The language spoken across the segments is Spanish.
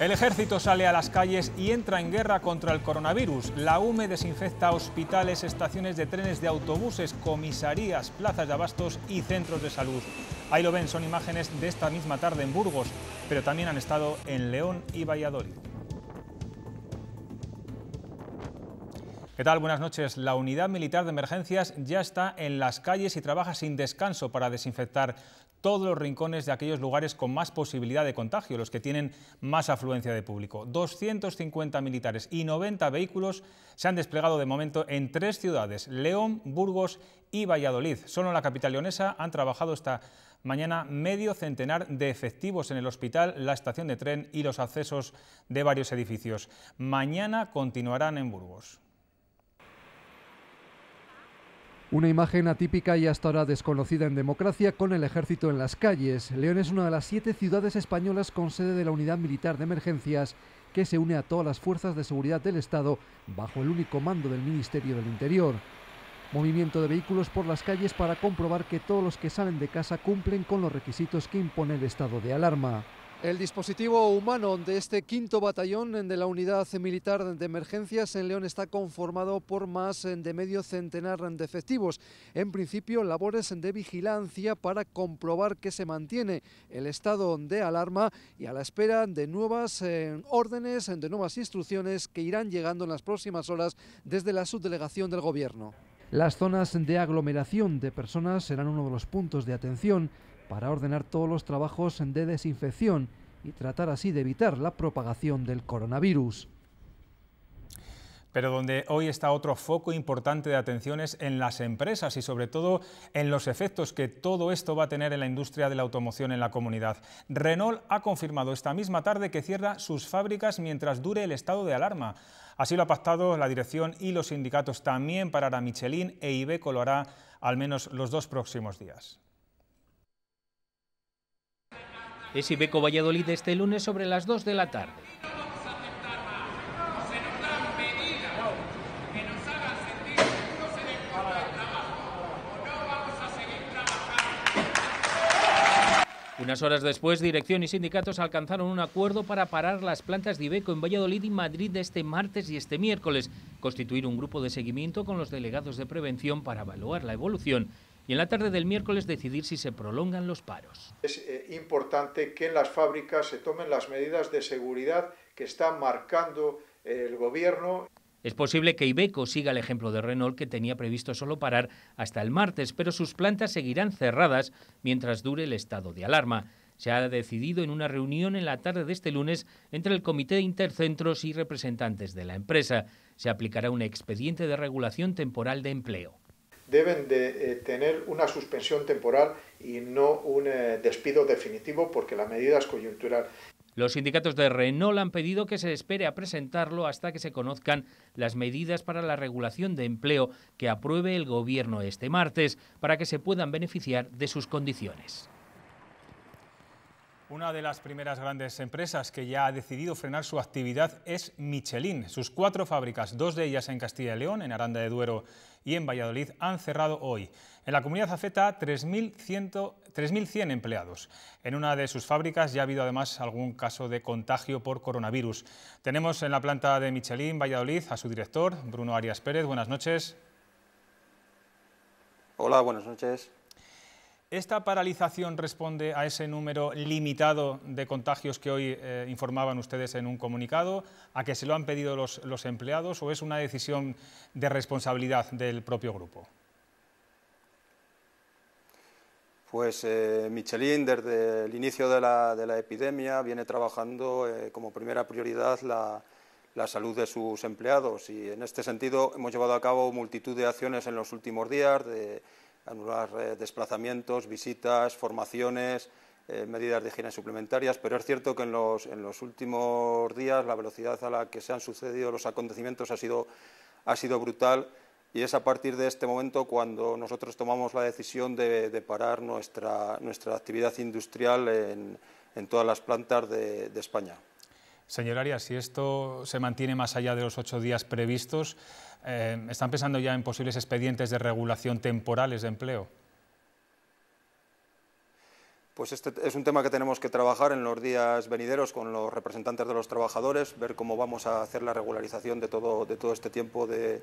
El ejército sale a las calles y entra en guerra contra el coronavirus. La UME desinfecta hospitales, estaciones de trenes de autobuses, comisarías, plazas de abastos y centros de salud. Ahí lo ven, son imágenes de esta misma tarde en Burgos, pero también han estado en León y Valladolid. ¿Qué tal? Buenas noches. La Unidad Militar de Emergencias ya está en las calles y trabaja sin descanso para desinfectar todos los rincones de aquellos lugares con más posibilidad de contagio, los que tienen más afluencia de público. 250 militares y 90 vehículos se han desplegado de momento en tres ciudades, León, Burgos y Valladolid. Solo en la capital leonesa han trabajado esta mañana medio centenar de efectivos en el hospital, la estación de tren y los accesos de varios edificios. Mañana continuarán en Burgos. Una imagen atípica y hasta ahora desconocida en democracia con el ejército en las calles. León es una de las siete ciudades españolas con sede de la Unidad Militar de Emergencias que se une a todas las fuerzas de seguridad del Estado bajo el único mando del Ministerio del Interior. Movimiento de vehículos por las calles para comprobar que todos los que salen de casa cumplen con los requisitos que impone el estado de alarma. El dispositivo humano de este quinto batallón de la Unidad Militar de Emergencias en León está conformado por más de medio centenar de efectivos. En principio, labores de vigilancia para comprobar que se mantiene el estado de alarma y a la espera de nuevas eh, órdenes, de nuevas instrucciones que irán llegando en las próximas horas desde la subdelegación del Gobierno. Las zonas de aglomeración de personas serán uno de los puntos de atención para ordenar todos los trabajos de desinfección y tratar así de evitar la propagación del coronavirus. Pero donde hoy está otro foco importante de atención es en las empresas y sobre todo en los efectos que todo esto va a tener en la industria de la automoción en la comunidad. Renault ha confirmado esta misma tarde que cierra sus fábricas mientras dure el estado de alarma. Así lo ha pactado la dirección y los sindicatos. También parará Michelin e Ibeco lo hará al menos los dos próximos días. Es Ibeco Valladolid este lunes sobre las 2 de la tarde. Unas horas después, dirección y sindicatos alcanzaron un acuerdo para parar las plantas de Ibeco en Valladolid y Madrid este martes y este miércoles, constituir un grupo de seguimiento con los delegados de prevención para evaluar la evolución y en la tarde del miércoles decidir si se prolongan los paros. Es eh, importante que en las fábricas se tomen las medidas de seguridad que está marcando el Gobierno. Es posible que Ibeco siga el ejemplo de Renault, que tenía previsto solo parar hasta el martes, pero sus plantas seguirán cerradas mientras dure el estado de alarma. Se ha decidido en una reunión en la tarde de este lunes entre el Comité de Intercentros y representantes de la empresa. Se aplicará un expediente de regulación temporal de empleo deben de eh, tener una suspensión temporal y no un eh, despido definitivo porque la medida es coyuntural. Los sindicatos de Renault han pedido que se espere a presentarlo hasta que se conozcan las medidas para la regulación de empleo que apruebe el Gobierno este martes para que se puedan beneficiar de sus condiciones. Una de las primeras grandes empresas que ya ha decidido frenar su actividad es Michelin. Sus cuatro fábricas, dos de ellas en Castilla y León, en Aranda de Duero y en Valladolid, han cerrado hoy. En la comunidad afecta 3.100 empleados. En una de sus fábricas ya ha habido además algún caso de contagio por coronavirus. Tenemos en la planta de Michelin, Valladolid, a su director, Bruno Arias Pérez. Buenas noches. Hola, buenas noches. ¿Esta paralización responde a ese número limitado de contagios que hoy eh, informaban ustedes en un comunicado, a que se lo han pedido los, empleados o es una decisión de responsabilidad del propio grupo? Pues eh, Michelin desde el inicio de la, epidemia viene trabajando eh, como primera prioridad la, la, salud de sus empleados y en este sentido hemos llevado a cabo multitud de acciones en los últimos días de anular eh, desplazamientos, visitas, formaciones, eh, medidas de higiene suplementarias, pero es cierto que en los, en los, últimos días la velocidad a la que se han sucedido los acontecimientos ha sido, ha sido brutal y es a partir de este momento cuando nosotros tomamos la decisión de, parar nuestra, nuestra, actividad industrial en, en todas las plantas de, de España. Señor Arias, si esto se mantiene más allá de los ocho días previstos, eh, ¿están pensando ya en posibles expedientes de regulación temporales de empleo? Pues este es un tema que tenemos que trabajar en los días venideros con los representantes de los trabajadores, ver cómo vamos a hacer la regularización de todo, de todo este tiempo de,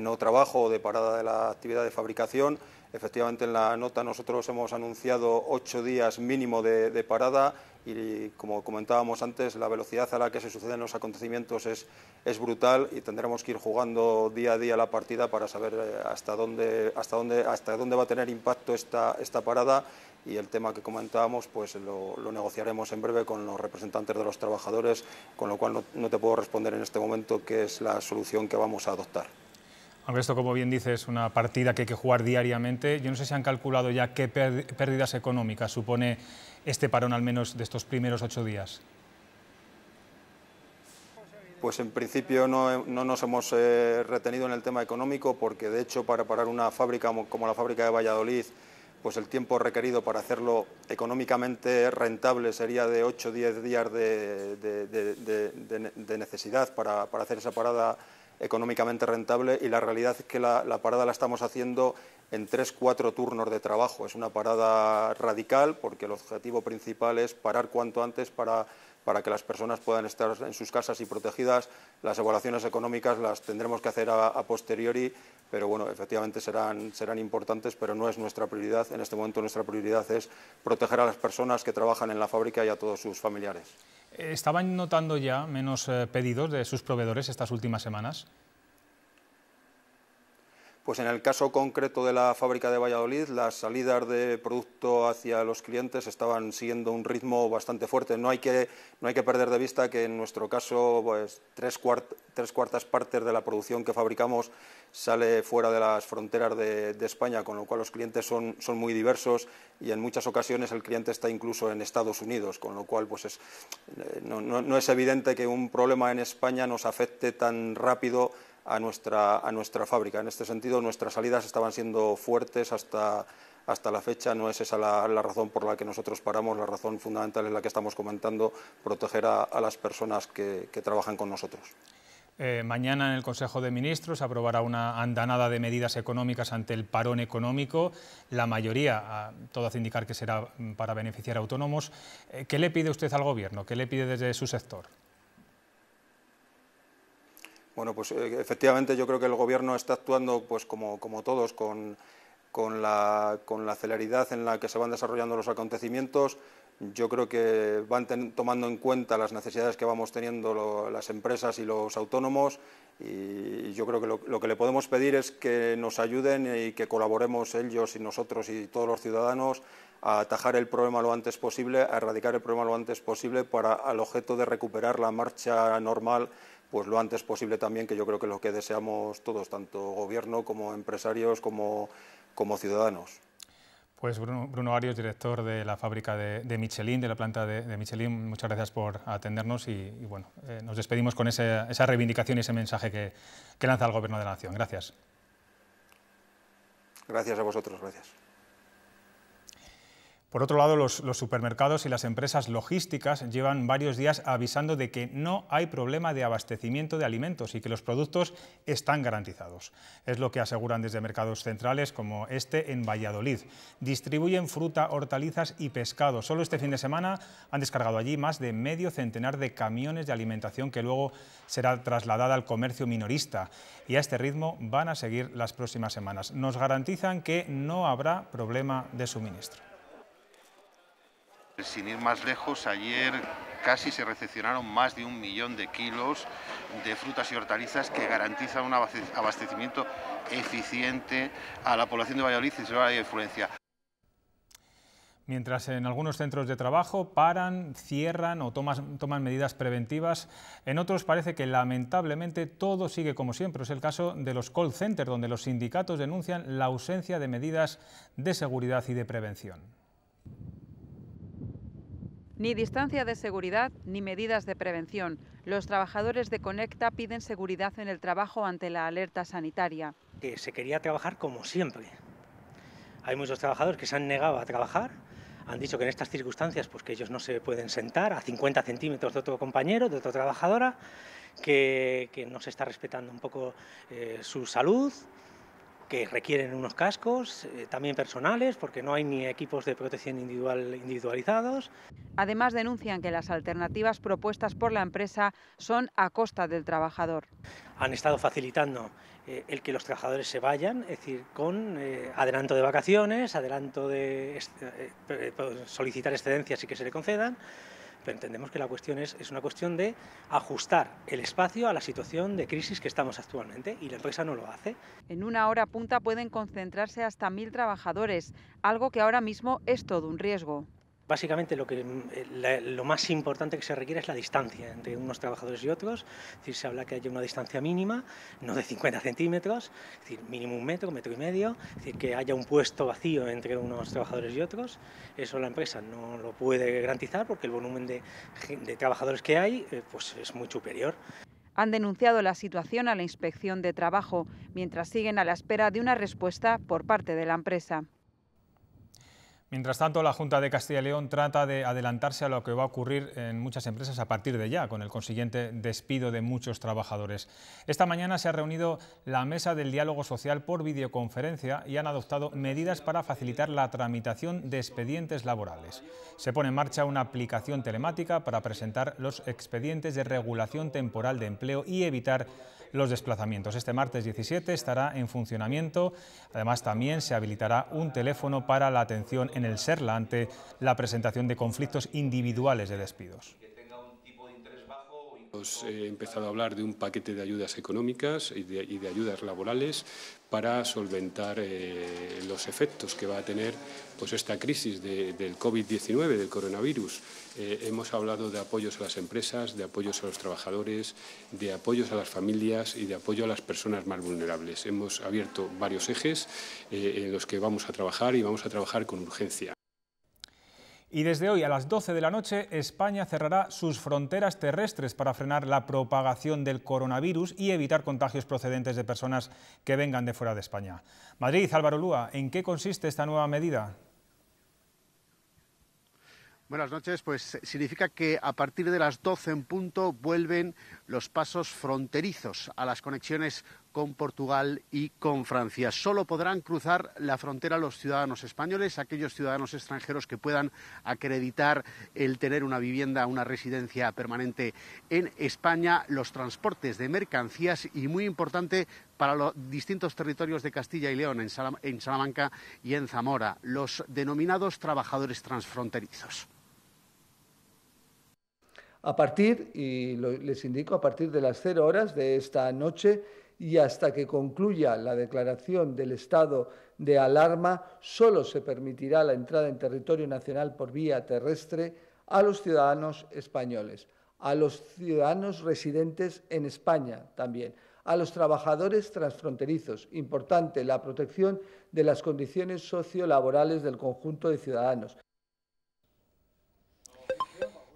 no trabajo o de parada de la actividad de fabricación. Efectivamente, en la nota nosotros hemos anunciado ocho días mínimo de parada y como comentábamos antes, la velocidad a la que se suceden los acontecimientos es, es brutal y tendremos que ir jugando día a día la partida para saber eh, hasta dónde, hasta dónde, hasta dónde va a tener impacto esta, esta parada y el tema que comentábamos pues lo, negociaremos en breve con los representantes de los trabajadores, con lo cual no, no te puedo responder en este momento qué es la solución que vamos a adoptar. Aunque esto, como bien dices, es una partida que hay que jugar diariamente, yo no sé si han calculado ya qué pérdidas económicas supone este parón al menos de estos primeros ocho días? Pues en principio no, nos hemos eh, retenido en el tema económico porque de hecho para parar una fábrica como la fábrica de Valladolid pues el tiempo requerido para hacerlo económicamente rentable sería de 8 o 10 días de, necesidad para, hacer esa parada económicamente rentable y la realidad es que la parada la estamos haciendo en tres, cuatro turnos de trabajo. Es una parada radical porque el objetivo principal es parar cuanto antes para, para que las personas puedan estar en sus casas y protegidas. Las evaluaciones económicas las tendremos que hacer a, posteriori, pero bueno, efectivamente serán, serán importantes, pero no es nuestra prioridad. En este momento nuestra prioridad es proteger a las personas que trabajan en la fábrica y a todos sus familiares. ¿Estaban notando ya menos eh, pedidos de sus proveedores estas últimas semanas? Pues en el caso concreto de la fábrica de Valladolid, las salidas de producto hacia los clientes estaban siguiendo un ritmo bastante fuerte. No hay que, no hay que perder de vista que en nuestro caso pues, tres, cuartas partes de la producción que fabricamos sale fuera de las fronteras de, España, con lo cual los clientes son, son, muy diversos y en muchas ocasiones el cliente está incluso en Estados Unidos, con lo cual pues es, eh, no, no es evidente que un problema en España nos afecte tan rápido a nuestra, a nuestra fábrica. En este sentido, nuestras salidas estaban siendo fuertes hasta, hasta la fecha. No es esa la, razón por la que nosotros paramos, la razón fundamental es la que estamos comentando, proteger a, las personas que, trabajan con nosotros. Eh, mañana en el Consejo de Ministros aprobará una andanada de medidas económicas ante el parón económico. La mayoría, todo hace indicar que será para beneficiar a autónomos. Eh, ¿Qué le pide usted al Gobierno? ¿Qué le pide desde su sector? Bueno, pues eh, efectivamente yo creo que el Gobierno está actuando, pues como, todos, con, la, celeridad en la que se van desarrollando los acontecimientos. Yo creo que van tomando en cuenta las necesidades que vamos teniendo las empresas y los autónomos y yo creo que lo, que le podemos pedir es que nos ayuden y que colaboremos ellos y nosotros y todos los ciudadanos a atajar el problema lo antes posible, a erradicar el problema lo antes posible para al objeto de recuperar la marcha normal pues lo antes posible también, que yo creo que es lo que deseamos todos, tanto gobierno como empresarios como, como ciudadanos. Pues Bruno, Bruno, Arios, director de la fábrica de, Michelin, de la planta de, Michelin, muchas gracias por atendernos y, bueno, eh, nos despedimos con esa reivindicación y ese mensaje que, que lanza el Gobierno de la Nación. Gracias. Gracias a vosotros, gracias. Por otro lado, los, supermercados y las empresas logísticas llevan varios días avisando de que no hay problema de abastecimiento de alimentos y que los productos están garantizados. Es lo que aseguran desde mercados centrales como este en Valladolid. Distribuyen fruta, hortalizas y pescado. Solo este fin de semana han descargado allí más de medio centenar de camiones de alimentación que luego será trasladada al comercio minorista. Y a este ritmo van a seguir las próximas semanas. Nos garantizan que no habrá problema de suministro. Sin ir más lejos, ayer casi se recepcionaron más de un millón de kilos de frutas y hortalizas que garantizan un abastecimiento eficiente a la población de Valladolid y su área de influencia. Mientras en algunos centros de trabajo paran, cierran o toman medidas preventivas, en otros parece que lamentablemente todo sigue como siempre. Es el caso de los call centers, donde los sindicatos denuncian la ausencia de medidas de seguridad y de prevención. Ni distancia de seguridad ni medidas de prevención. Los trabajadores de Conecta piden seguridad en el trabajo ante la alerta sanitaria. Que se quería trabajar como siempre. Hay muchos trabajadores que se han negado a trabajar, han dicho que en estas circunstancias pues que ellos no se pueden sentar a 50 centímetros de otro compañero, de otra trabajadora, que, no se está respetando un poco eh, su salud que requieren unos cascos, eh, también personales, porque no hay ni equipos de protección individual individualizados. Además, denuncian que las alternativas propuestas por la empresa son a costa del trabajador. Han estado facilitando eh, el que los trabajadores se vayan, es decir, con eh, adelanto de vacaciones, adelanto de solicitar excedencias y que se le concedan, entendemos que la cuestión es, es una cuestión de ajustar el espacio a la situación de crisis que estamos actualmente y la empresa no lo hace. En una hora punta pueden concentrarse hasta mil trabajadores, algo que ahora mismo es todo un riesgo. Básicamente lo, que, eh, lo más importante que se requiere es la distancia entre unos trabajadores y otros, se habla que haya una distancia mínima, no de 50 centímetros, es decir, mínimo un metro, metro y medio, que haya un puesto vacío entre unos trabajadores y otros, eso la empresa no lo puede garantizar porque el volumen de, de trabajadores que hay eh, pues es muy superior. Han denunciado la situación a la inspección de trabajo, mientras siguen a la espera de una respuesta por parte de la empresa. Mientras tanto, la Junta de Castilla y León trata de adelantarse a lo que va a ocurrir en muchas empresas a partir de ya, con el consiguiente despido de muchos trabajadores. Esta mañana se ha reunido la Mesa del Diálogo Social por videoconferencia y han adoptado medidas para facilitar la tramitación de expedientes laborales. Se pone en marcha una aplicación telemática para presentar los expedientes de regulación temporal de empleo y evitar los desplazamientos. Este martes 17 estará en funcionamiento. Además, también se habilitará un teléfono para la atención en el SERLA ante la presentación de conflictos individuales de despidos. Hemos eh, empezado a hablar de un paquete de ayudas económicas y de, ayudas laborales para solventar eh, los efectos que va a tener pues, esta crisis del COVID-19, del coronavirus. Eh, hemos hablado de apoyos a las empresas, de apoyos a los trabajadores, de apoyos a las familias y de apoyo a las personas más vulnerables. Hemos abierto varios ejes en los que vamos a trabajar y vamos a trabajar con urgencia. Y desde hoy a las 12 de la noche, España cerrará sus fronteras terrestres para frenar la propagación del coronavirus y evitar contagios procedentes de personas que vengan de fuera de España. Madrid, Álvaro Lúa, ¿en qué consiste esta nueva medida? Buenas noches. Pues significa que a partir de las 12 en punto vuelven los pasos fronterizos a las conexiones con Portugal y con Francia. Solo podrán cruzar la frontera los ciudadanos españoles, aquellos ciudadanos extranjeros que puedan acreditar el tener una vivienda, una residencia permanente en España, los transportes de mercancías y, muy importante, para los distintos territorios de Castilla y León, en, Salamanca y en Zamora, los denominados trabajadores transfronterizos. A partir, y les indico, a partir de las cero horas de esta noche y hasta que concluya la declaración del estado de alarma, solo se permitirá la entrada en territorio nacional por vía terrestre a los ciudadanos españoles, a los ciudadanos residentes en España también, a los trabajadores transfronterizos. Importante la protección de las condiciones sociolaborales del conjunto de ciudadanos.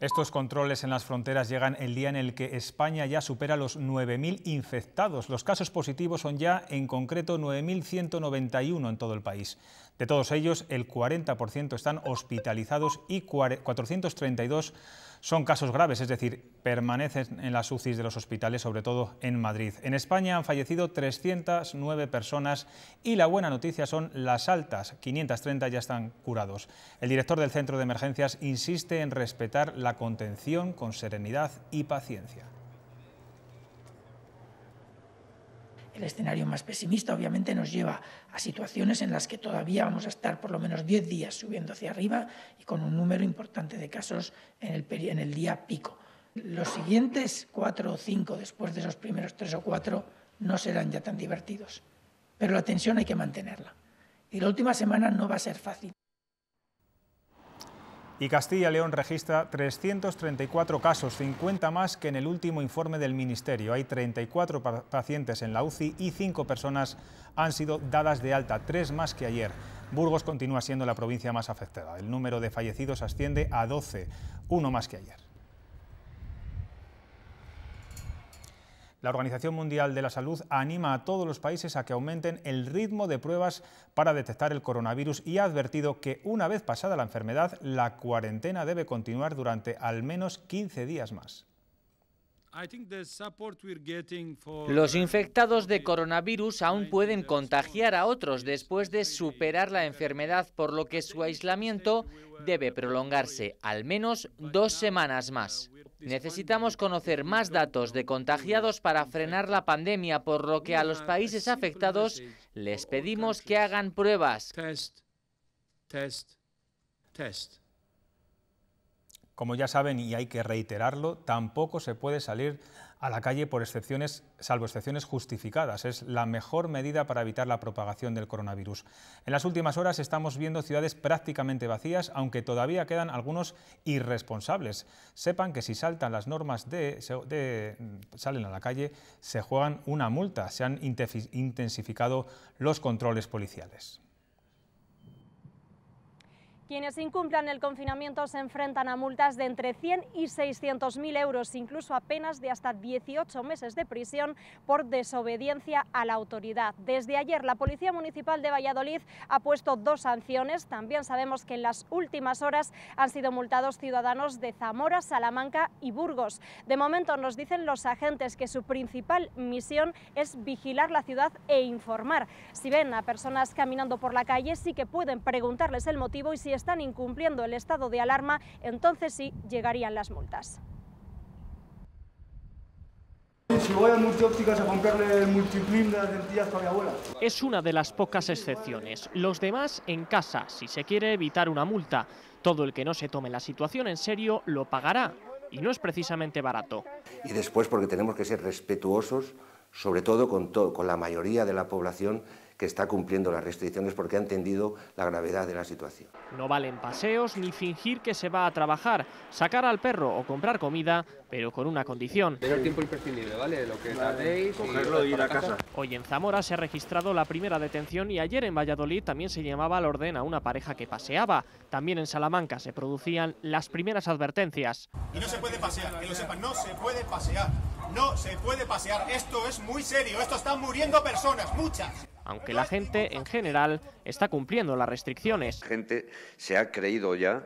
Estos controles en las fronteras llegan el día en el que España ya supera los 9.000 infectados. Los casos positivos son ya, en concreto, 9.191 en todo el país. De todos ellos, el 40% están hospitalizados y 432 son casos graves, es decir, permanecen en las UCIs de los hospitales, sobre todo en Madrid. En España han fallecido 309 personas y la buena noticia son las altas, 530 ya están curados. El director del Centro de Emergencias insiste en respetar la contención con serenidad y paciencia. El escenario más pesimista obviamente nos lleva a situaciones en las que todavía vamos a estar por lo menos 10 días subiendo hacia arriba y con un número importante de casos en el, día pico. Los siguientes cuatro o cinco, después de esos primeros tres o cuatro, no serán ya tan divertidos. Pero la tensión hay que mantenerla. Y la última semana no va a ser fácil. Y Castilla y León registra 334 casos, 50 más que en el último informe del Ministerio. Hay 34 pacientes en la UCI y 5 personas han sido dadas de alta, 3 más que ayer. Burgos continúa siendo la provincia más afectada. El número de fallecidos asciende a 12, uno más que ayer. La Organización Mundial de la Salud anima a todos los países a que aumenten el ritmo de pruebas para detectar el coronavirus y ha advertido que una vez pasada la enfermedad, la cuarentena debe continuar durante al menos 15 días más. Los infectados de coronavirus aún pueden contagiar a otros después de superar la enfermedad, por lo que su aislamiento debe prolongarse al menos dos semanas más. Necesitamos conocer más datos de contagiados para frenar la pandemia, por lo que a los países afectados les pedimos que hagan pruebas. Como ya saben, y hay que reiterarlo, tampoco se puede salir a la calle por excepciones, salvo excepciones justificadas. Es la mejor medida para evitar la propagación del coronavirus. En las últimas horas estamos viendo ciudades prácticamente vacías, aunque todavía quedan algunos irresponsables. Sepan que si saltan las normas de, salen a la calle, se juegan una multa. Se han intensificado los controles policiales. Quienes incumplan el confinamiento se enfrentan a multas de entre 100 y 600 mil euros, incluso a penas de hasta 18 meses de prisión por desobediencia a la autoridad. Desde ayer la Policía Municipal de Valladolid ha puesto dos sanciones. También sabemos que en las últimas horas han sido multados ciudadanos de Zamora, Salamanca y Burgos. De momento nos dicen los agentes que su principal misión es vigilar la ciudad e informar. Si ven a personas caminando por la calle sí que pueden preguntarles el motivo y si están incumpliendo el estado de alarma, entonces sí llegarían las multas. Si voy a multiópticas a comprarle multiplim de las lentillas para mi abuela. Es una de las pocas excepciones. Los demás en casa, si se quiere evitar una multa. Todo el que no se tome la situación en serio lo pagará. Y no es precisamente barato. Y después porque tenemos que ser respetuosos, sobre todo con, con la mayoría de la población que está cumpliendo las restricciones porque ha entendido la gravedad de la situación. No valen paseos ni fingir que se va a trabajar, sacar al perro o comprar comida, pero con una condición. Tener tiempo imprescindible, ¿vale? Lo que tardéis cogerlo y ir a casa. Hoy en Zamora se ha registrado la primera detención y ayer en Valladolid también se llamaba al orden a una pareja que paseaba. También en Salamanca se producían las primeras advertencias. Y no se puede pasear, que lo sepan, no se puede pasear. No se puede pasear, esto es muy serio, esto están muriendo personas, muchas aunque la gente en general está cumpliendo las restricciones. La gente se ha creído ya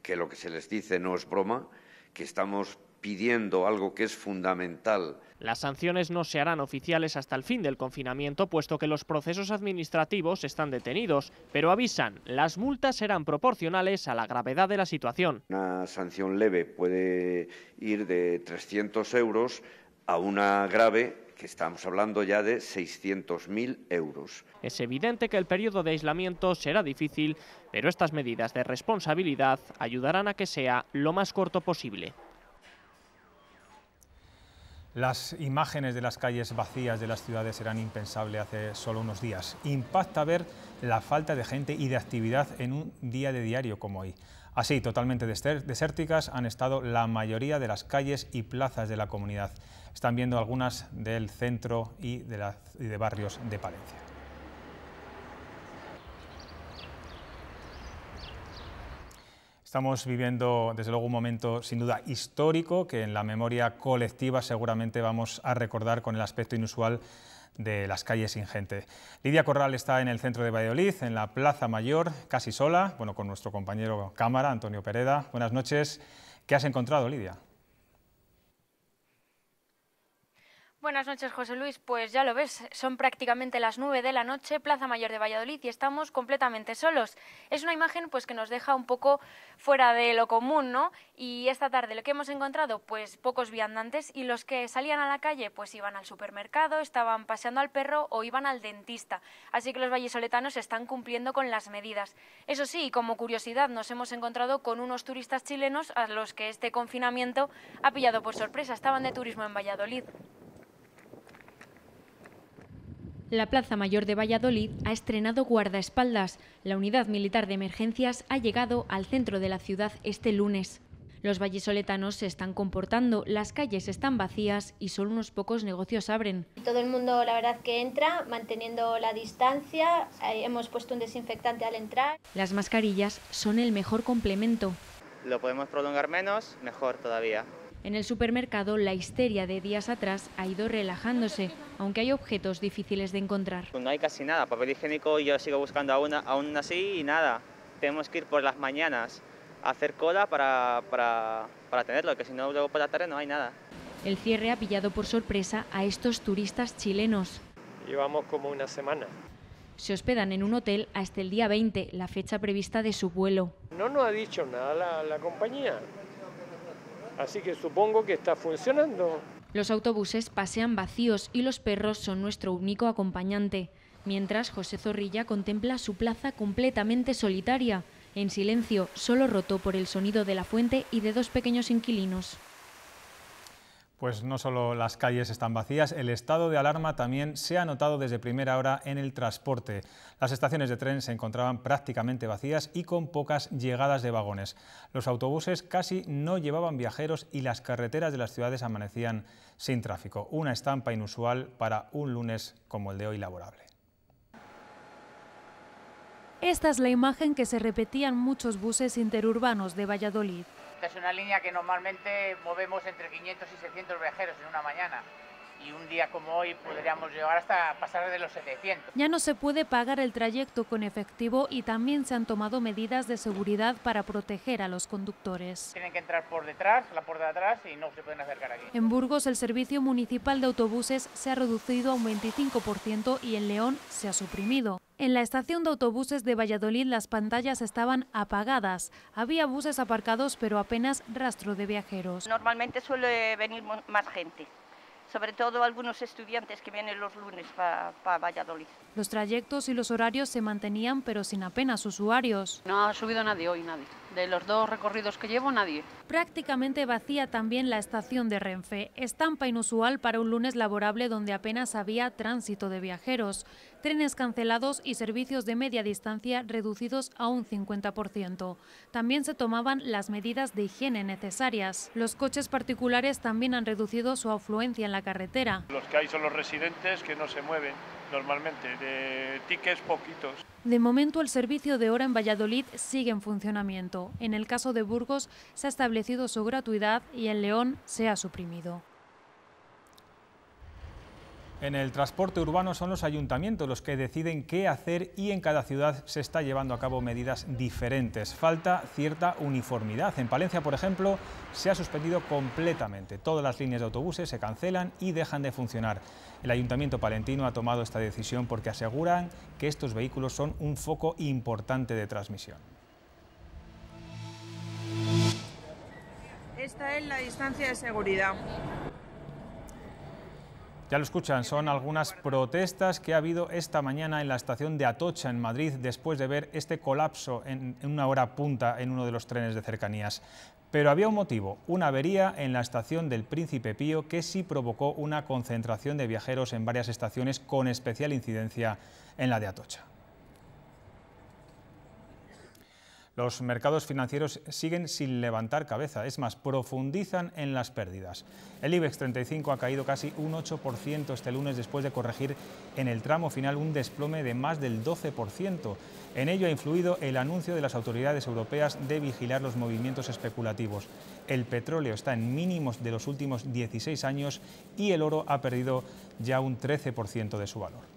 que lo que se les dice no es broma, que estamos pidiendo algo que es fundamental. Las sanciones no se harán oficiales hasta el fin del confinamiento, puesto que los procesos administrativos están detenidos, pero avisan, las multas serán proporcionales a la gravedad de la situación. Una sanción leve puede ir de 300 euros a una grave que estamos hablando ya de 600.000 euros. Es evidente que el periodo de aislamiento será difícil, pero estas medidas de responsabilidad ayudarán a que sea lo más corto posible. Las imágenes de las calles vacías de las ciudades eran impensables hace solo unos días. Impacta ver la falta de gente y de actividad en un día de diario como hoy. Así, totalmente desérticas han estado la mayoría de las calles y plazas de la comunidad. Están viendo algunas del centro y de, barrios de Palencia. Estamos viviendo, desde luego, un momento sin duda histórico que en la memoria colectiva seguramente vamos a recordar con el aspecto inusual de las calles sin gente. Lidia Corral está en el centro de Valladolid, en la Plaza Mayor, casi sola, bueno, con nuestro compañero cámara, Antonio Pereda. Buenas noches. ¿Qué has encontrado, Lidia? Buenas noches, José Luis. Pues ya lo ves, son prácticamente las nueve de la noche, Plaza Mayor de Valladolid, y estamos completamente solos. Es una imagen pues que nos deja un poco fuera de lo común, ¿no? Y esta tarde lo que hemos encontrado, pues pocos viandantes y los que salían a la calle, pues iban al supermercado, estaban paseando al perro o iban al dentista. Así que los vallesoletanos están cumpliendo con las medidas. Eso sí, como curiosidad, nos hemos encontrado con unos turistas chilenos a los que este confinamiento ha pillado por sorpresa. Estaban de turismo en Valladolid. La Plaza Mayor de Valladolid ha estrenado guardaespaldas. La unidad militar de emergencias ha llegado al centro de la ciudad este lunes. Los vallesoletanos se están comportando, las calles están vacías y solo unos pocos negocios abren. Todo el mundo, la verdad, que entra manteniendo la distancia. Eh, hemos puesto un desinfectante al entrar. Las mascarillas son el mejor complemento. Lo podemos prolongar menos, mejor todavía. En el supermercado, la histeria de días atrás ha ido relajándose, aunque hay objetos difíciles de encontrar. No hay casi nada, papel higiénico yo sigo buscando aún, aún así y nada. Tenemos que ir por las mañanas a hacer cola para, para, para tenerlo, que si no luego por la tarde no hay nada. El cierre ha pillado por sorpresa a estos turistas chilenos. Llevamos como una semana. Se hospedan en un hotel hasta el día 20, la fecha prevista de su vuelo. No nos ha dicho nada la, la compañía, así que supongo que está funcionando. Los autobuses pasean vacíos y los perros son nuestro único acompañante, mientras José Zorrilla contempla su plaza completamente solitaria, en silencio, solo roto por el sonido de la fuente y de dos pequeños inquilinos. Pues no solo las calles están vacías, el estado de alarma también se ha notado desde primera hora en el transporte. Las estaciones de tren se encontraban prácticamente vacías y con pocas llegadas de vagones. Los autobuses casi no llevaban viajeros y las carreteras de las ciudades amanecían sin tráfico. Una estampa inusual para un lunes como el de hoy laborable. Esta es la imagen que se repetía en muchos buses interurbanos de Valladolid. Es una línea que normalmente movemos entre 500 y 600 viajeros en una mañana y un día como hoy podríamos llegar hasta pasar de los 700. Ya no se puede pagar el trayecto con efectivo y también se han tomado medidas de seguridad para proteger a los conductores. Tienen que entrar por detrás, la puerta de atrás y no se pueden acercar aquí. En Burgos el servicio municipal de autobuses se ha reducido a un 25% y en León se ha suprimido. En la estación de autobuses de Valladolid las pantallas estaban apagadas. Había buses aparcados pero apenas rastro de viajeros. Normalmente suele venir más gente sobre todo algunos estudiantes que vienen los lunes para pa Valladolid. Los trayectos y los horarios se mantenían, pero sin apenas usuarios. No ha subido nadie hoy, nadie. De los dos recorridos que llevo, nadie. Prácticamente vacía también la estación de Renfe, estampa inusual para un lunes laborable donde apenas había tránsito de viajeros, trenes cancelados y servicios de media distancia reducidos a un 50%. También se tomaban las medidas de higiene necesarias. Los coches particulares también han reducido su afluencia en la carretera. Los que hay son los residentes que no se mueven normalmente, de tickets poquitos. De momento el servicio de hora en Valladolid sigue en funcionamiento. En el caso de Burgos se ha establecido su gratuidad y en León se ha suprimido. En el transporte urbano son los ayuntamientos los que deciden qué hacer y en cada ciudad se está llevando a cabo medidas diferentes. Falta cierta uniformidad. En Palencia, por ejemplo, se ha suspendido completamente. Todas las líneas de autobuses se cancelan y dejan de funcionar. El ayuntamiento palentino ha tomado esta decisión porque aseguran que estos vehículos son un foco importante de transmisión. Esta es la distancia de seguridad. Ya lo escuchan, son algunas protestas que ha habido esta mañana en la estación de Atocha, en Madrid, después de ver este colapso en, una hora punta en uno de los trenes de cercanías. Pero había un motivo, una avería en la estación del Príncipe Pío que sí provocó una concentración de viajeros en varias estaciones con especial incidencia en la de Atocha. Los mercados financieros siguen sin levantar cabeza, es más, profundizan en las pérdidas. El IBEX 35 ha caído casi un 8% este lunes después de corregir en el tramo final un desplome de más del 12%. En ello ha influido el anuncio de las autoridades europeas de vigilar los movimientos especulativos. El petróleo está en mínimos de los últimos 16 años y el oro ha perdido ya un 13% de su valor.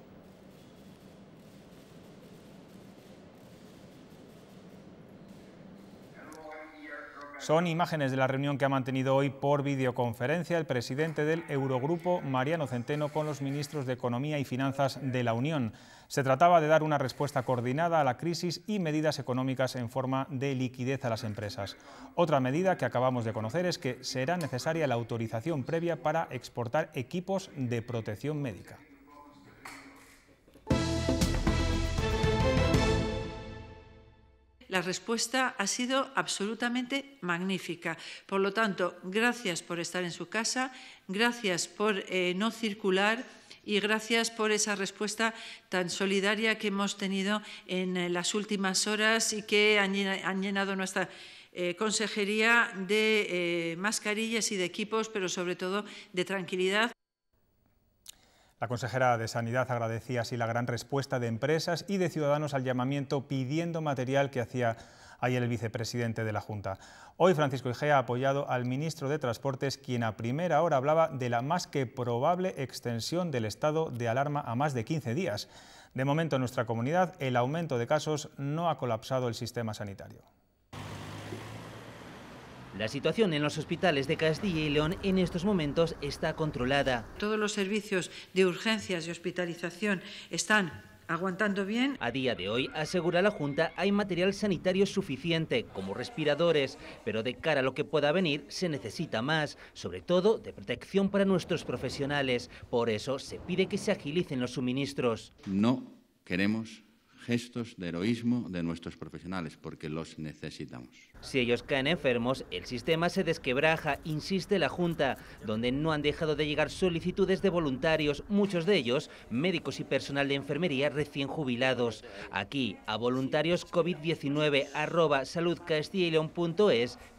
Son imágenes de la reunión que ha mantenido hoy por videoconferencia el presidente del Eurogrupo, Mariano Centeno, con los ministros de Economía y Finanzas de la Unión. Se trataba de dar una respuesta coordinada a la crisis y medidas económicas en forma de liquidez a las empresas. Otra medida que acabamos de conocer es que será necesaria la autorización previa para exportar equipos de protección médica. La respuesta ha sido absolutamente magnífica. Por lo tanto, gracias por estar en su casa, gracias por eh, no circular y gracias por esa respuesta tan solidaria que hemos tenido en eh, las últimas horas y que han llenado nuestra eh, consejería de mascarillas y de equipos, pero sobre todo de tranquilidad. La consejera de Sanidad agradecía así la gran respuesta de empresas y de ciudadanos al llamamiento pidiendo material que hacía ayer el vicepresidente de la Junta. Hoy Francisco Igea ha apoyado al ministro de Transportes, quien a primera hora hablaba de la más que probable extensión del estado de alarma a más de 15 días. De momento en nuestra comunidad el aumento de casos no ha colapsado el sistema sanitario. La situación en los hospitales de Castilla y León en estos momentos está controlada. Todos los servicios de urgencias y hospitalización están aguantando bien. A día de hoy, asegura la Junta, hay material sanitario suficiente, como respiradores, pero de cara a lo que pueda venir se necesita más, sobre todo de protección para nuestros profesionales. Por eso se pide que se agilicen los suministros. No queremos gestos de heroísmo de nuestros profesionales, porque los necesitamos. Si ellos caen enfermos, el sistema se desquebraja, insiste la Junta, donde no han dejado de llegar solicitudes de voluntarios, muchos de ellos médicos y personal de enfermería recién jubilados. Aquí, a voluntarios COVID-19 arroba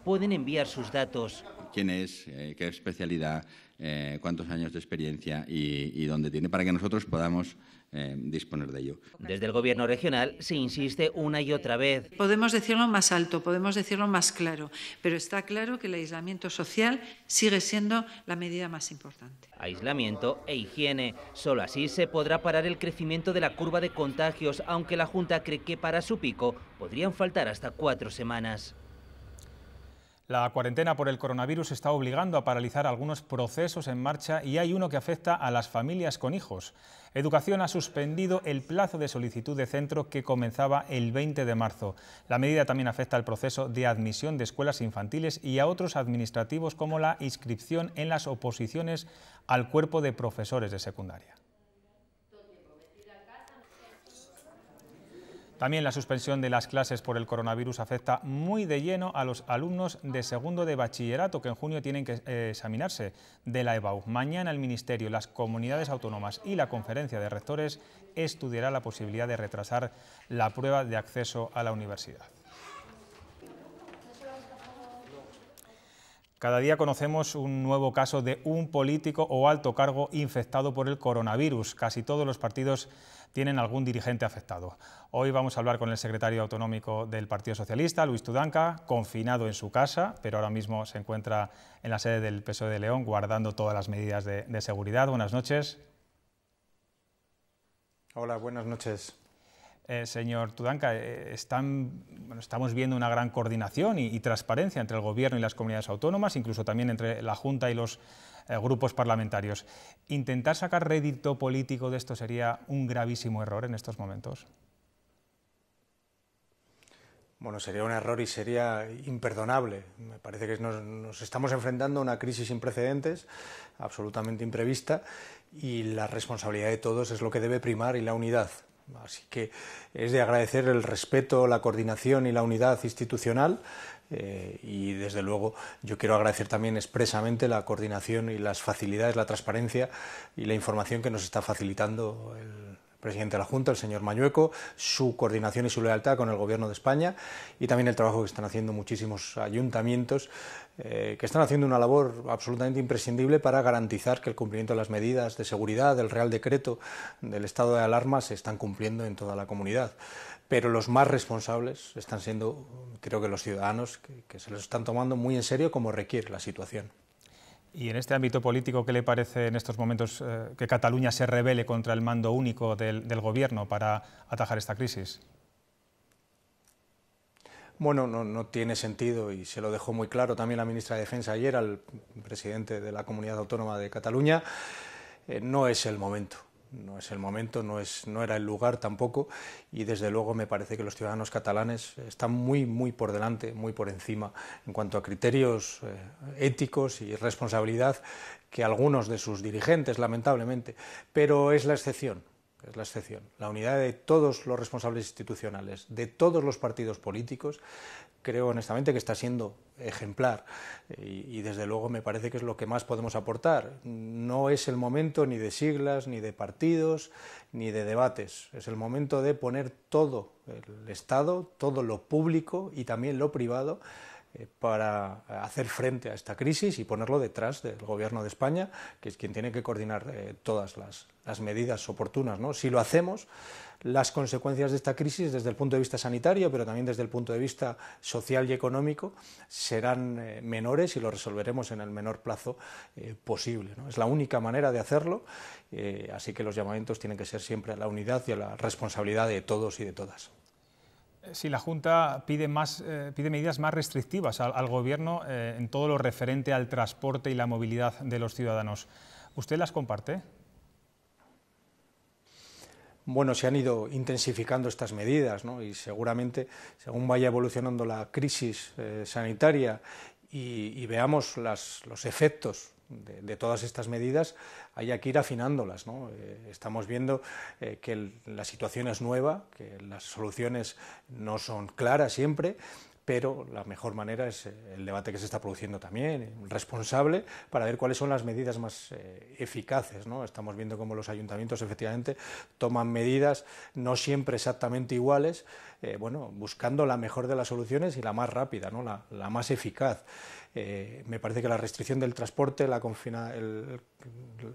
pueden enviar sus datos. ¿Quién es? Eh, ¿Qué especialidad? Eh, ¿Cuántos años de experiencia? Y, y dónde tiene? Para que nosotros podamos eh, disponer de ello. Desde el Gobierno regional se insiste una y otra vez. Podemos decirlo más alto, podemos decirlo más claro, pero está claro que el aislamiento social sigue siendo la medida más importante. Aislamiento e higiene. Solo así se podrá parar el crecimiento de la curva de contagios, aunque la Junta cree que para su pico podrían faltar hasta cuatro semanas. La cuarentena por el coronavirus está obligando a paralizar algunos procesos en marcha y hay uno que afecta a las familias con hijos. Educación ha suspendido el plazo de solicitud de centro que comenzaba el 20 de marzo. La medida también afecta al proceso de admisión de escuelas infantiles y a otros administrativos como la inscripción en las oposiciones al cuerpo de profesores de secundaria. También la suspensión de las clases por el coronavirus afecta muy de lleno a los alumnos de segundo de bachillerato que en junio tienen que eh, examinarse de la EBAU. Mañana el Ministerio, las comunidades autónomas y la Conferencia de Rectores estudiará la posibilidad de retrasar la prueba de acceso a la universidad. Cada día conocemos un nuevo caso de un político o alto cargo infectado por el coronavirus. Casi todos los partidos tienen algún dirigente afectado. Hoy vamos a hablar con el secretario autonómico del Partido Socialista, Luis Tudanca, confinado en su casa, pero ahora mismo se encuentra en la sede del PSOE de León guardando todas las medidas de, seguridad. Buenas noches. Hola, buenas noches. Eh, señor Tudanca, eh, estamos viendo una gran coordinación y, transparencia entre el Gobierno y las comunidades autónomas, incluso también entre la Junta y los eh, grupos parlamentarios. ¿Intentar sacar rédito político de esto sería un gravísimo error en estos momentos? Bueno, sería un error y sería imperdonable. Me parece que nos, estamos enfrentando a una crisis sin precedentes, absolutamente imprevista, y la responsabilidad de todos es lo que debe primar y la unidad. Así que es de agradecer el respeto, la coordinación y la unidad institucional eh, y desde luego yo quiero agradecer también expresamente la coordinación y las facilidades, la transparencia y la información que nos está facilitando el presidente de la Junta, el señor Mañueco, su coordinación y su lealtad con el Gobierno de España y también el trabajo que están haciendo muchísimos ayuntamientos eh, que están haciendo una labor absolutamente imprescindible para garantizar que el cumplimiento de las medidas de seguridad del Real Decreto del estado de alarma se están cumpliendo en toda la comunidad pero los más responsables están siendo, creo que los ciudadanos, que, se los están tomando muy en serio como requiere la situación. Y en este ámbito político, ¿qué le parece en estos momentos eh, que Cataluña se revele contra el mando único del, Gobierno para atajar esta crisis? Bueno, no, tiene sentido y se lo dejó muy claro también la ministra de Defensa ayer al presidente de la Comunidad Autónoma de Cataluña. Eh, no es el momento no es el momento, no, es, no era el lugar tampoco y desde luego me parece que los ciudadanos catalanes están muy, muy por delante, muy por encima en cuanto a criterios eh, éticos y responsabilidad que algunos de sus dirigentes, lamentablemente, pero es la excepción. Es la excepción. La unidad de todos los responsables institucionales, de todos los partidos políticos, creo honestamente que está siendo ejemplar y, desde luego me parece que es lo que más podemos aportar. No es el momento ni de siglas, ni de partidos, ni de debates. Es el momento de poner todo el Estado, todo lo público y también lo privado para hacer frente a esta crisis y ponerlo detrás del Gobierno de España, que es quien tiene que coordinar eh, todas las, medidas oportunas. ¿no? Si lo hacemos, las consecuencias de esta crisis desde el punto de vista sanitario, pero también desde el punto de vista social y económico, serán eh, menores y lo resolveremos en el menor plazo posible. Es la única manera de hacerlo, así que los llamamientos tienen que ser siempre a la unidad y a la responsabilidad de todos y de todas. Si la Junta pide, más, eh, pide medidas más restrictivas al, Gobierno eh, en todo lo referente al transporte y la movilidad de los ciudadanos, ¿usted las comparte? Bueno, se han ido intensificando estas medidas ¿no? y seguramente, según vaya evolucionando la crisis eh, sanitaria y, veamos los efectos de, todas estas medidas, haya que ir afinándolas. ¿no? Eh, estamos viendo eh, que la situación es nueva, que las soluciones no son claras siempre, pero la mejor manera es eh, el debate que se está produciendo también, responsable, para ver cuáles son las medidas más eficaces. ¿no? Estamos viendo cómo los ayuntamientos efectivamente toman medidas no siempre exactamente iguales, bueno, buscando la mejor de las soluciones y la más rápida, ¿no? la, la más eficaz. Eh, me parece que la restricción del transporte, la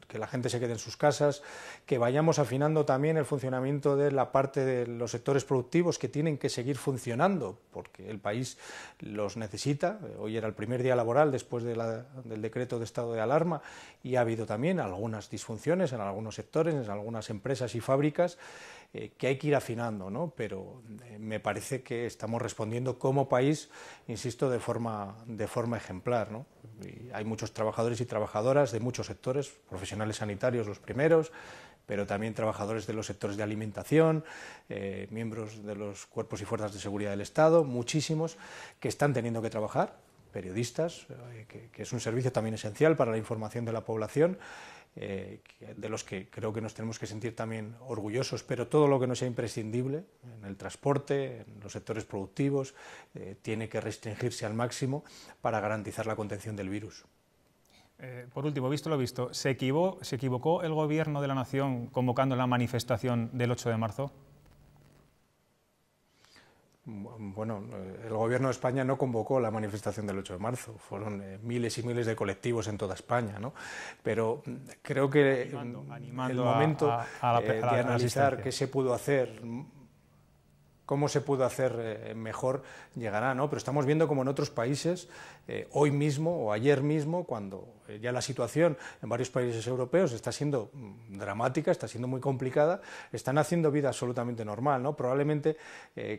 que la gente se quede en sus casas, que vayamos afinando también el funcionamiento de la parte de los sectores productivos que tienen que seguir funcionando, porque el país los necesita. Hoy era el primer día laboral después del decreto de estado de alarma y ha habido también algunas disfunciones en algunos sectores, en algunas empresas y fábricas. Eh, que hay que ir afinando, ¿no? pero eh, me parece que estamos respondiendo como país, insisto, de forma, de forma ejemplar. ¿no? hay muchos trabajadores y trabajadoras de muchos sectores, profesionales sanitarios los primeros, pero también trabajadores de los sectores de alimentación, eh, miembros de los cuerpos y fuerzas de seguridad del Estado, muchísimos que están teniendo que trabajar, periodistas, que, que es un servicio también esencial para la información de la población eh, de los que creo que nos tenemos que sentir también orgullosos, pero todo lo que no sea imprescindible en el transporte, en los sectores productivos, eh, tiene que restringirse al máximo para garantizar la contención del virus. Eh, por último, visto lo visto, ¿se equivocó, ¿se equivocó el Gobierno de la Nación convocando la manifestación del 8 de marzo? Bueno, el Gobierno de España no convocó la manifestación del 8 de marzo, fueron eh, miles y miles de colectivos en toda España, ¿no? pero mm, creo que el momento eh, de analizar qué se pudo hacer cómo se pudo hacer eh, mejor llegará, ¿no? Pero estamos viendo como en otros países, eh, hoy mismo o ayer mismo, cuando eh, ya la situación en varios países europeos está siendo mm, dramática, está siendo muy complicada, están haciendo vida absolutamente normal, ¿no? Probablemente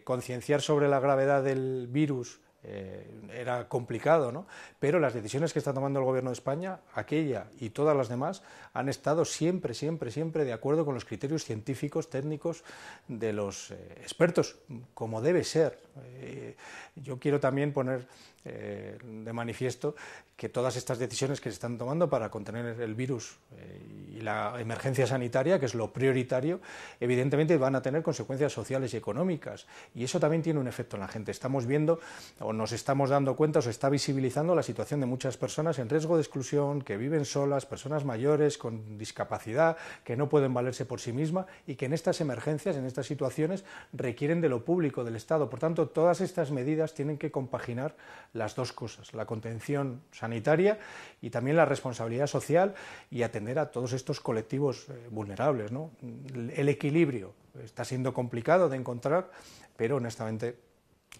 concienciar sobre la gravedad del virus eh, era complicado, ¿no? pero las decisiones que está tomando el Gobierno de España, aquella y todas las demás, han estado siempre, siempre, siempre de acuerdo con los criterios científicos, técnicos de los eh, expertos, como debe ser. Eh, yo quiero también poner eh, de manifiesto que todas estas decisiones que se están tomando para contener el virus eh, y la emergencia sanitaria, que es lo prioritario, evidentemente van a tener consecuencias sociales y económicas. Y eso también tiene un efecto en la gente. Estamos viendo o nos estamos dando cuenta o se está visibilizando la situación de muchas personas en riesgo de exclusión, que viven solas, personas mayores con discapacidad, que no pueden valerse por sí mismas y que en estas emergencias, en estas situaciones, requieren de lo público, del Estado. Por tanto, todas estas medidas tienen que compaginar las dos cosas, la contención sanitaria y también la responsabilidad social y atender a todos estos colectivos eh, vulnerables. El equilibrio está siendo complicado de encontrar, pero honestamente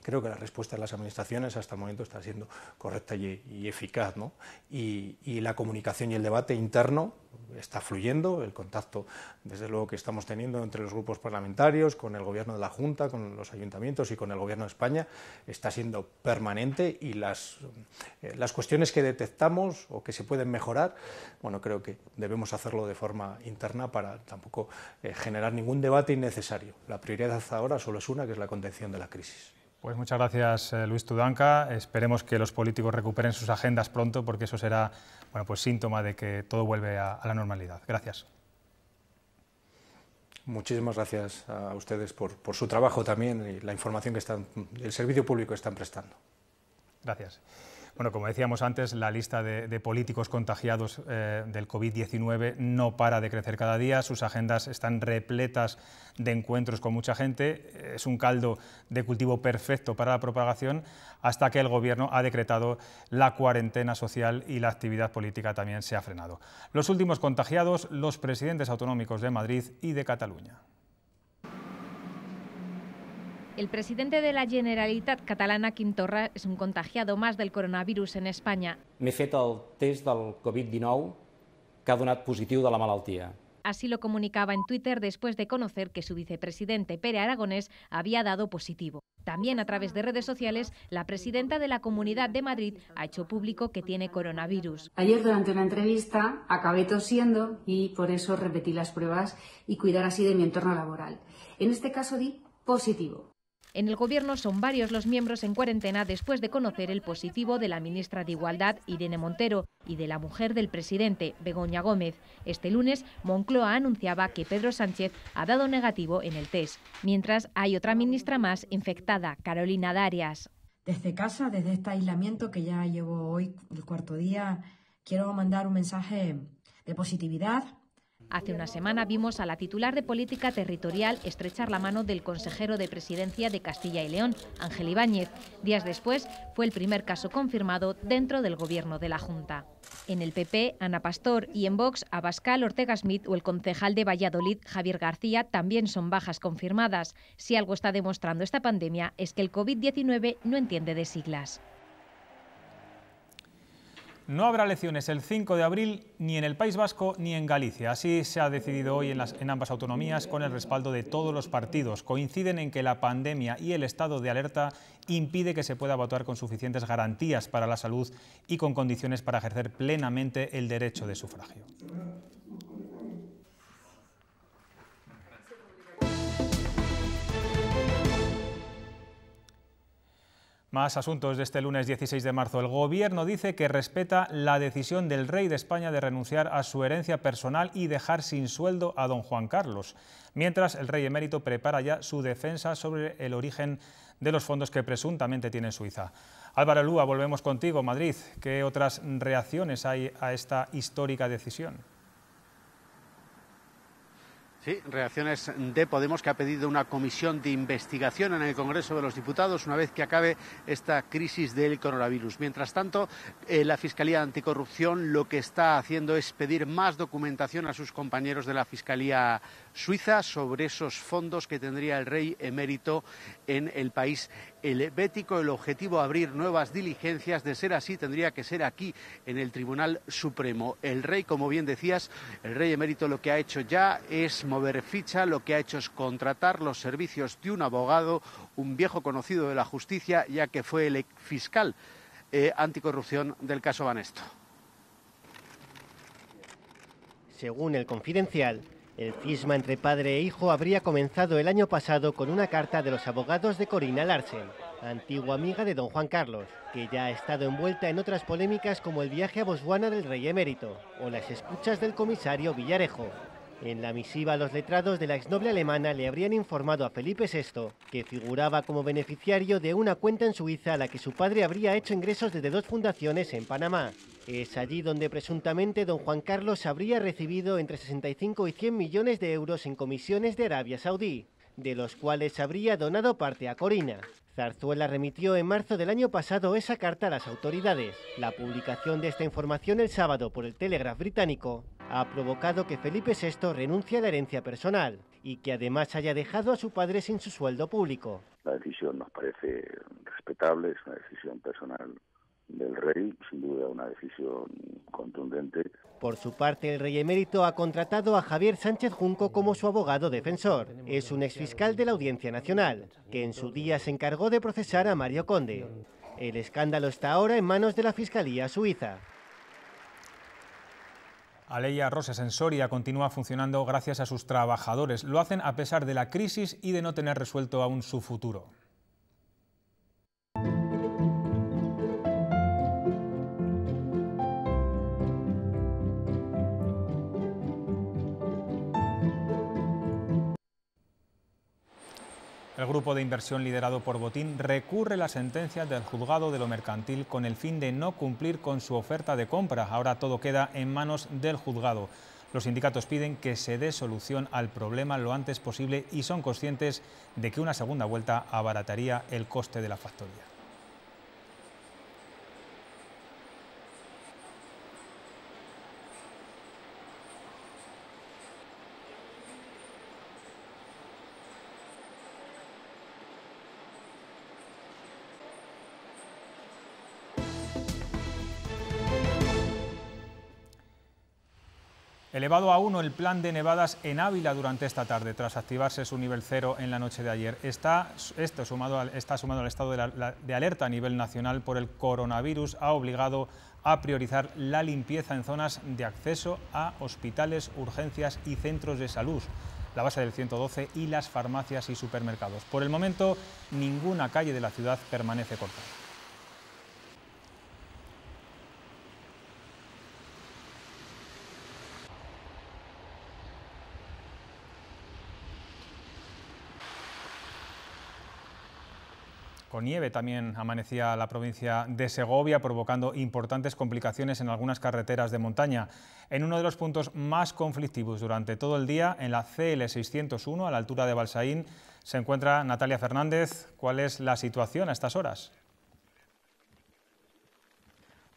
creo que la respuesta de las administraciones hasta el momento está siendo correcta y, eficaz. ¿no? Y, la comunicación y el debate interno está fluyendo, el contacto, desde luego, que estamos teniendo entre los grupos parlamentarios, con el Gobierno de la Junta, con los ayuntamientos y con el Gobierno de España, está siendo permanente y las, eh, las cuestiones que detectamos o que se pueden mejorar, bueno, creo que debemos hacerlo de forma interna para tampoco eh, generar ningún debate innecesario. La prioridad hasta ahora solo es una, que es la contención de la crisis. Pues muchas gracias, eh, Luis Tudanca. Esperemos que los políticos recuperen sus agendas pronto, porque eso será bueno, pues síntoma de que todo vuelve a, la normalidad. Gracias. Muchísimas gracias a ustedes por, por, su trabajo también y la información que están, el servicio público están prestando. Gracias. Bueno, como decíamos antes, la lista de, políticos contagiados eh, del COVID-19 no para de crecer cada día, sus agendas están repletas de encuentros con mucha gente, es un caldo de cultivo perfecto para la propagación hasta que el Gobierno ha decretado la cuarentena social y la actividad política también se ha frenado. Los últimos contagiados, los presidentes autonómicos de Madrid y de Cataluña. El presidente de la Generalitat catalana, Quim Torra, es un contagiado más del coronavirus en España. M'he fet el test del Covid-19 que ha donat positiu de la malaltia. Así lo comunicaba en Twitter después de conocer que su vicepresidente Pere Aragonés había dado positivo. También a través de redes sociales, la presidenta de la Comunidad de Madrid ha hecho público que tiene coronavirus. Ayer durante una entrevista acabé tosiendo y por eso repetí las pruebas y cuidar así de mi entorno laboral. En este caso di positivo. En el Gobierno son varios los miembros en cuarentena después de conocer el positivo de la ministra de Igualdad, Irene Montero, y de la mujer del presidente, Begoña Gómez. Este lunes, Moncloa anunciaba que Pedro Sánchez ha dado negativo en el test, mientras hay otra ministra más infectada, Carolina Darias. Desde casa, desde este aislamiento que ya llevo hoy el cuarto día, quiero mandar un mensaje de positividad, Hace una semana vimos a la titular de Política Territorial estrechar la mano del consejero de Presidencia de Castilla y León, Ángel Ibáñez. Días después fue el primer caso confirmado dentro del gobierno de la Junta. En el PP, Ana Pastor y en Vox, Abascal Ortega Smith o el concejal de Valladolid, Javier García, también son bajas confirmadas. Si algo está demostrando esta pandemia es que el COVID-19 no entiende de siglas. No habrá elecciones el 5 de abril ni en el País Vasco ni en Galicia. Así se ha decidido hoy en, en, ambas autonomías con el respaldo de todos los partidos. Coinciden en que la pandemia y el estado de alerta impide que se pueda votar con suficientes garantías para la salud y con condiciones para ejercer plenamente el derecho de sufragio. Más asuntos de este lunes 16 de marzo. El Gobierno dice que respeta la decisión del rey de España de renunciar a su herencia personal y dejar sin sueldo a don Juan Carlos, mientras el rey emérito prepara ya su defensa sobre el origen de los fondos que presuntamente tiene Suiza. Álvaro Lúa, volvemos contigo, Madrid. ¿Qué otras reacciones hay a esta histórica decisión? Sí, reacciones de Podemos que ha pedido una comisión de investigación en el Congreso de los Diputados una vez que acabe esta crisis del coronavirus. Mientras tanto, eh, la Fiscalía Anticorrupción lo que está haciendo es pedir más documentación a sus compañeros de la Fiscalía Suiza sobre esos fondos que tendría el rey emérito en el país helvético. El objetivo abrir nuevas diligencias. De ser así, tendría que ser aquí, en el Tribunal Supremo. El rey, como bien decías, el rey emérito lo que ha hecho ya es mover ficha, lo que ha hecho es contratar los servicios de un abogado, un viejo conocido de la justicia, ya que fue el fiscal eh, anticorrupción del caso Banesto. Según el confidencial, el cisma entre padre e hijo habría comenzado el año pasado con una carta de los abogados de Corina Larsen, antigua amiga de don Juan Carlos, que ya ha estado envuelta en otras polémicas como el viaje a Botswana del rey emérito o las escuchas del comisario Villarejo. En la misiva, los letrados de la exnoble alemana le habrían informado a Felipe VI que figuraba como beneficiario de una cuenta en Suiza a la que su padre habría hecho ingresos desde dos fundaciones en Panamá. Es allí donde presuntamente don Juan Carlos habría recibido entre 65 y 100 millones de euros en comisiones de Arabia Saudí, de los cuales habría donado parte a Corina. Zarzuela remitió en marzo del año pasado esa carta a las autoridades. La publicación de esta información el sábado por el Telegraph británico ha provocado que Felipe VI renuncie a la herencia personal y que además haya dejado a su padre sin su sueldo público. La decisión nos parece respetable, es una decisión personal del rey, sin duda una decisión contundente. Por su parte, el rey emérito ha contratado a Javier Sánchez Junco como su abogado defensor. Es un exfiscal de la Audiencia Nacional, que en su día se encargó de procesar a Mario Conde. El escándalo está ahora en manos de la Fiscalía Suiza. Aleya Rosas en Soria continúa funcionando gracias a sus trabajadores. Lo hacen a pesar de la crisis y de no tener resuelto aún su futuro. El grupo de inversión liderado por Botín recurre la sentencia del juzgado de lo mercantil con el fin de no cumplir con su oferta de compra. Ahora todo queda en manos del juzgado. Los sindicatos piden que se dé solución al problema lo antes posible y son conscientes de que una segunda vuelta abarataría el coste de la factoría. Elevado a uno el plan de nevadas en Ávila durante esta tarde, tras activarse su nivel cero en la noche de ayer. Está, esto sumado al, está sumado al estado de, de alerta a nivel nacional por el coronavirus, ha obligado a priorizar la limpieza en zonas de acceso a hospitales, urgencias y centros de salud la base del 112 y las farmacias y supermercados. Por el momento, ninguna calle de la ciudad permanece cortada. Nieve también amanecía la provincia de Segovia, provocando importantes complicaciones en algunas carreteras de montaña. En uno de los puntos más conflictivos durante todo el día, en la CL 601, a la altura de Balsaín, se encuentra Natalia Fernández. ¿Cuál es la situación a estas horas?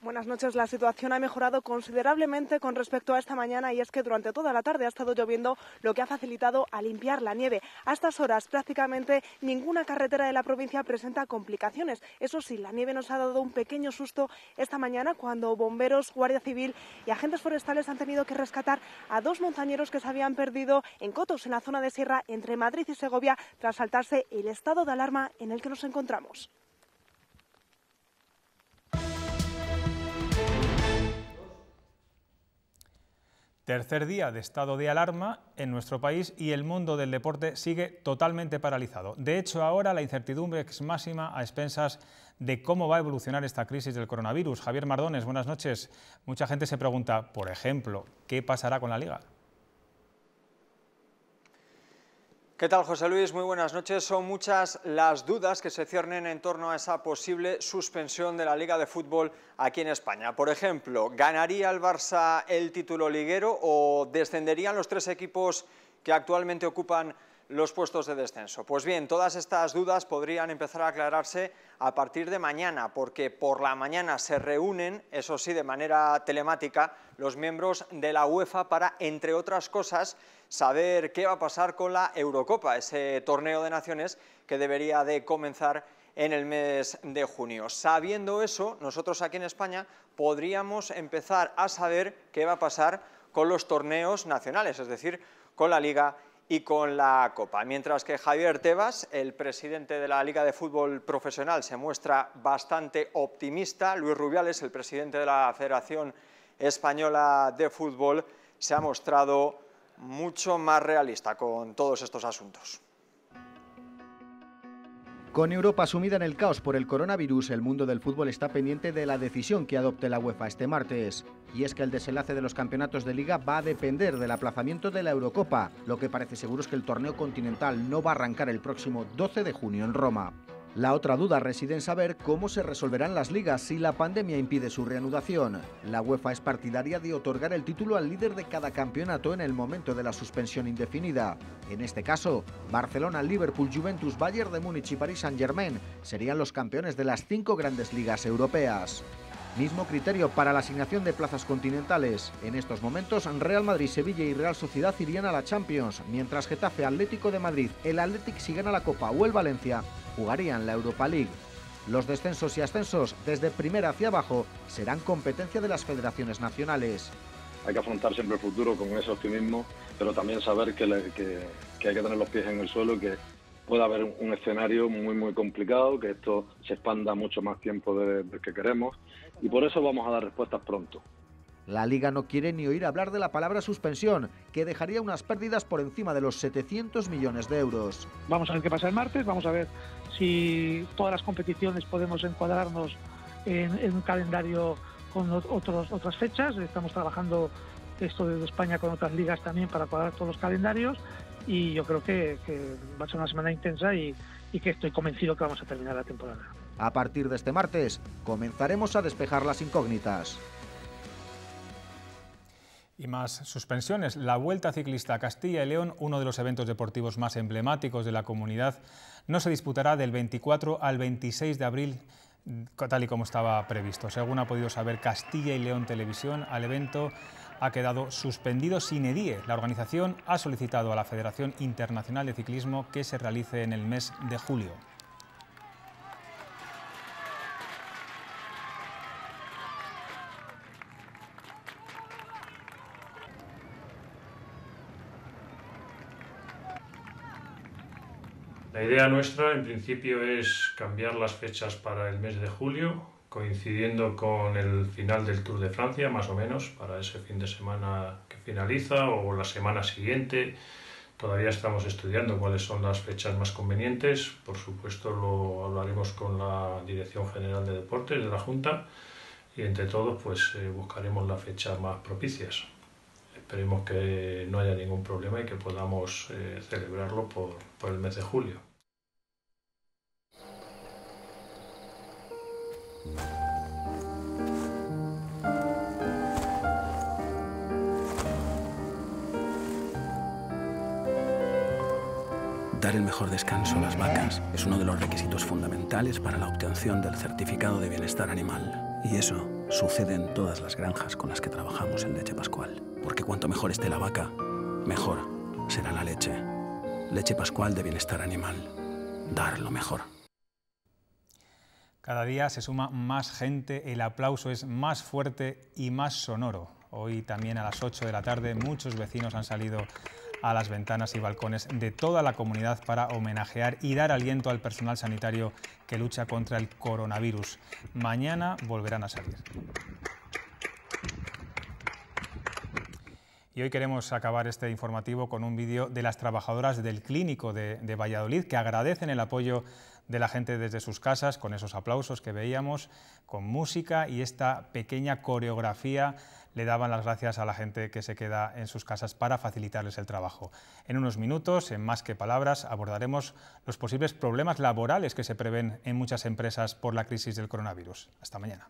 Buenas noches. La situación ha mejorado considerablemente con respecto a esta mañana y es que durante toda la tarde ha estado lloviendo, lo que ha facilitado a limpiar la nieve. A estas horas prácticamente ninguna carretera de la provincia presenta complicaciones. Eso sí, la nieve nos ha dado un pequeño susto esta mañana cuando bomberos, Guardia Civil y agentes forestales han tenido que rescatar a dos montañeros que se habían perdido en cotos en la zona de sierra entre Madrid y Segovia tras saltarse el estado de alarma en el que nos encontramos. Tercer día de estado de alarma en nuestro país y el mundo del deporte sigue totalmente paralizado. De hecho, ahora la incertidumbre es máxima a expensas de cómo va a evolucionar esta crisis del coronavirus. Javier Mardones, buenas noches. Mucha gente se pregunta, por ejemplo, ¿qué pasará con la Liga? ¿Qué tal, José Luis? Muy buenas noches. Son muchas las dudas que se ciernen en torno a esa posible suspensión de la Liga de Fútbol aquí en España. Por ejemplo, ¿ganaría el Barça el título liguero o descenderían los tres equipos que actualmente ocupan los puestos de descenso? Pues bien, todas estas dudas podrían empezar a aclararse a partir de mañana, porque por la mañana se reúnen, eso sí, de manera telemática, los miembros de la UEFA para, entre otras cosas, saber qué va a pasar con la Eurocopa, ese torneo de naciones que debería de comenzar en el mes de junio. Sabiendo eso, nosotros aquí en España podríamos empezar a saber qué va a pasar con los torneos nacionales, es decir, con la Liga y con la Copa. Mientras que Javier Tebas, el presidente de la Liga de Fútbol Profesional, se muestra bastante optimista, Luis Rubiales, el presidente de la Federación Española de Fútbol, se ha mostrado mucho más realista con todos estos asuntos. Con Europa sumida en el caos por el coronavirus, el mundo del fútbol está pendiente de la decisión que adopte la UEFA este martes. Y es que el desenlace de los campeonatos de liga va a depender del aplazamiento de la Eurocopa. Lo que parece seguro es que el torneo continental no va a arrancar el próximo 12 de junio en Roma. La otra duda reside en saber cómo se resolverán las ligas si la pandemia impide su reanudación. La UEFA es partidaria de otorgar el título al líder de cada campeonato en el momento de la suspensión indefinida. En este caso, Barcelona, Liverpool, Juventus, Bayern de Múnich y Paris Saint-Germain serían los campeones de las cinco grandes ligas europeas. Mismo criterio para la asignación de plazas continentales. En estos momentos, Real Madrid, Sevilla y Real Sociedad irían a la Champions, mientras Getafe, Atlético de Madrid, el Athletic si gana la Copa o el Valencia jugarían la Europa League. Los descensos y ascensos desde primera hacia abajo serán competencia de las federaciones nacionales. Hay que afrontar siempre el futuro con ese optimismo, pero también saber que, hay que tener los pies en el suelo y que puede haber un escenario muy muy complicado, que esto se expanda mucho más tiempo del que queremos y por eso vamos a dar respuestas pronto. La liga no quiere ni oír hablar de la palabra suspensión, que dejaría unas pérdidas por encima de los 700 millones de euros. Vamos a ver qué pasa el martes, vamos a ver si todas las competiciones podemos encuadrarnos en, un calendario con otros, otras fechas. Estamos trabajando esto desde España con otras ligas también para cuadrar todos los calendarios y yo creo que, va a ser una semana intensa y que estoy convencido que vamos a terminar la temporada. A partir de este martes comenzaremos a despejar las incógnitas. Y más suspensiones. La Vuelta Ciclista a Castilla y León, uno de los eventos deportivos más emblemáticos de la comunidad, no se disputará del 24 al 26 de abril, tal y como estaba previsto. Según ha podido saber Castilla y León Televisión, al evento ha quedado suspendido sin edie. La organización ha solicitado a la Federación Internacional de Ciclismo que se realice en el mes de julio. Idea nuestra en principio es cambiar las fechas para el mes de julio, coincidiendo con el final del Tour de Francia, más o menos, para ese fin de semana que finaliza o la semana siguiente. Todavía estamos estudiando cuáles son las fechas más convenientes. Por supuesto lo hablaremos con la Dirección General de Deportes de la Junta y entre todos pues eh, buscaremos las fechas más propicias. Esperemos que no haya ningún problema y que podamos eh, celebrarlo por el mes de julio. Dar el mejor descanso a las vacas es uno de los requisitos fundamentales para la obtención del certificado de bienestar animal. Y eso sucede en todas las granjas con las que trabajamos en Leche Pascual. Porque cuanto mejor esté la vaca, mejor será la leche. Leche Pascual de Bienestar Animal. Dar lo mejor. Cada día se suma más gente, el aplauso es más fuerte y más sonoro. Hoy también a las 8 de la tarde muchos vecinos han salido a las ventanas y balcones de toda la comunidad para homenajear y dar aliento al personal sanitario que lucha contra el coronavirus. Mañana volverán a salir. Y hoy queremos acabar este informativo con un vídeo de las trabajadoras del clínico de, de, Valladolid que agradecen el apoyo de la gente desde sus casas con esos aplausos que veíamos, con música y esta pequeña coreografía le daban las gracias a la gente que se queda en sus casas para facilitarles el trabajo. En unos minutos, en Más que Palabras, abordaremos los posibles problemas laborales que se prevén en muchas empresas por la crisis del coronavirus. Hasta mañana.